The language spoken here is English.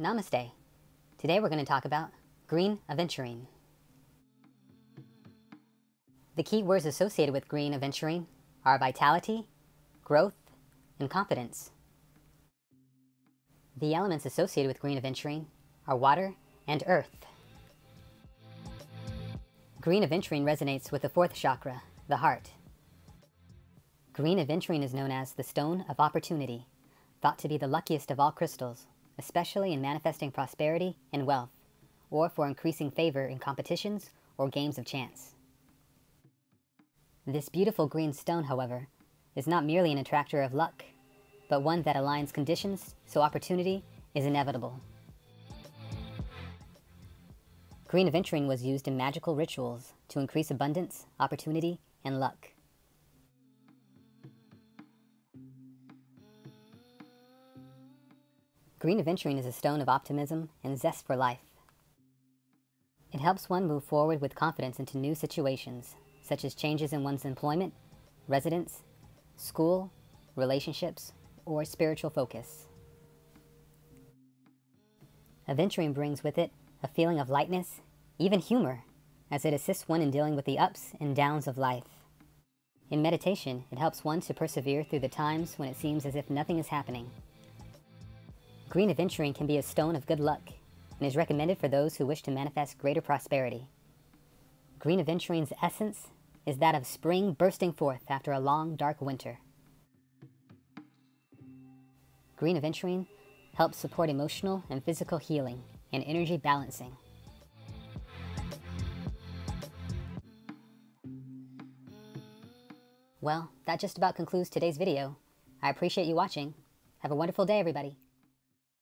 Namaste. Today we're going to talk about green aventurine. The key words associated with green aventurine are vitality, growth, and confidence. The elements associated with green aventurine are water and earth. Green aventurine resonates with the fourth chakra, the heart. Green aventurine is known as the stone of opportunity, thought to be the luckiest of all crystals, especially in manifesting prosperity and wealth, or for increasing favor in competitions or games of chance. This beautiful green stone, however, is not merely an attractor of luck, but one that aligns conditions so opportunity is inevitable. Green aventurine was used in magical rituals to increase abundance, opportunity, and luck. Green aventurine is a stone of optimism and zest for life. It helps one move forward with confidence into new situations, such as changes in one's employment, residence, school, relationships, or spiritual focus. Aventurine brings with it a feeling of lightness, even humor, as it assists one in dealing with the ups and downs of life. In meditation, it helps one to persevere through the times when it seems as if nothing is happening. Green aventurine can be a stone of good luck and is recommended for those who wish to manifest greater prosperity. Green aventurine's essence is that of spring bursting forth after a long, dark winter. Green aventurine helps support emotional and physical healing and energy balancing. Well, that just about concludes today's video. I appreciate you watching. Have a wonderful day, everybody.